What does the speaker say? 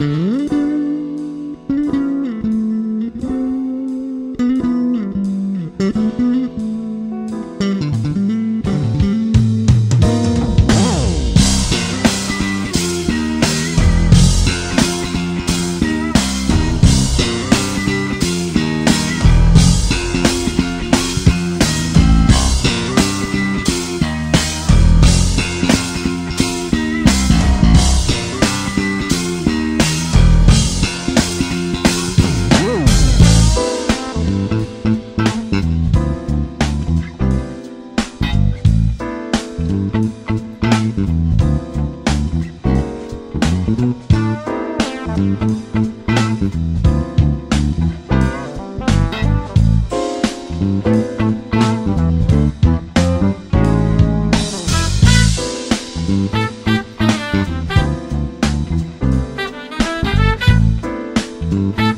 Mm-hmm. Mm-hmm.